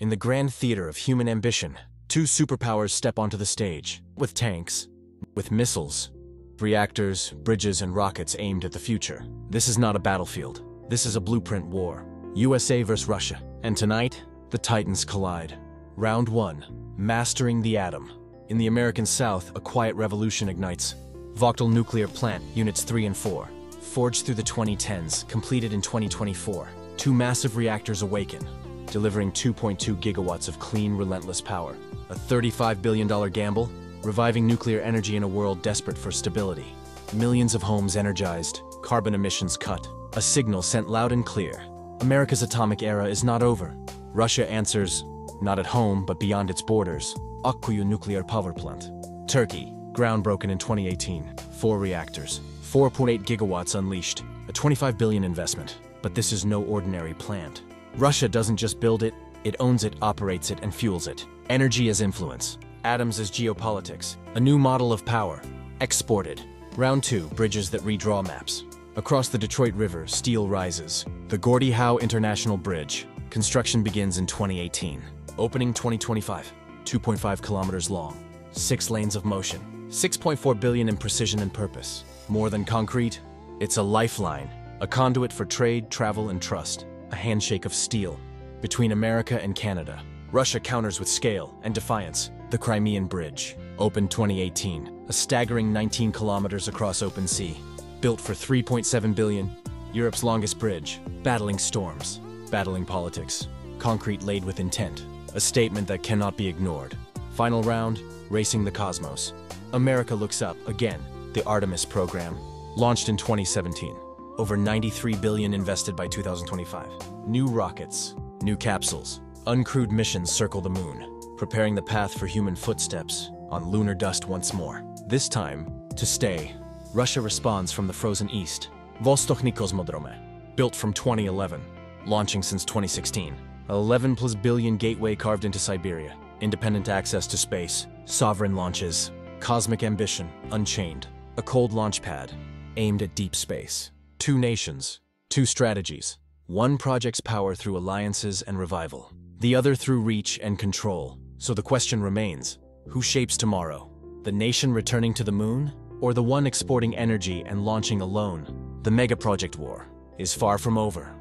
In the grand theater of human ambition, two superpowers step onto the stage, with tanks, with missiles, reactors, bridges, and rockets aimed at the future. This is not a battlefield. This is a blueprint war. USA vs. Russia. And tonight, the titans collide. Round 1. Mastering the Atom. In the American South, a quiet revolution ignites. Vogtle Nuclear Plant, Units 3 and 4. Forged through the 2010s, completed in 2024. Two massive reactors awaken, delivering 2.2 gigawatts of clean, relentless power. A $35 billion gamble, reviving nuclear energy in a world desperate for stability. Millions of homes energized, carbon emissions cut. A signal sent loud and clear. America's atomic era is not over. Russia answers, not at home, but beyond its borders. Akkuyu nuclear power plant. Turkey, groundbroken in 2018. Four reactors, 4.8 gigawatts unleashed, a 25 billion investment. But this is no ordinary plant. Russia doesn't just build it, it owns it, operates it, and fuels it. Energy as influence. Atoms as geopolitics. A new model of power. Exported. Round 2, bridges that redraw maps. Across the Detroit River, steel rises. The Gordie Howe International Bridge. Construction begins in 2018. Opening 2025. 2.5 kilometers long. Six lanes of motion. 6.4 billion in precision and purpose. More than concrete, it's a lifeline. A conduit for trade, travel, and trust. A handshake of steel. Between America and Canada. Russia counters with scale and defiance. The Crimean Bridge. Opened 2018. A staggering 19 kilometers across open sea. Built for 3.7 billion. Europe's longest bridge. Battling storms. Battling politics. Concrete laid with intent. A statement that cannot be ignored. Final round, Racing the Cosmos. America looks up, again, the Artemis program. Launched in 2017. Over 93 billion invested by 2025. New rockets, new capsules, uncrewed missions circle the moon, preparing the path for human footsteps on lunar dust once more. This time, to stay, Russia responds from the frozen east. Vostochny Cosmodrome, built from 2011, launching since 2016. 11 plus billion gateway carved into Siberia, independent access to space, sovereign launches, cosmic ambition, unchained, a cold launch pad, aimed at deep space. Two nations, two strategies. One project's power through alliances and revival, the other through reach and control. So the question remains, who shapes tomorrow? The nation returning to the moon? Or the one exporting energy and launching alone? The mega project war is far from over.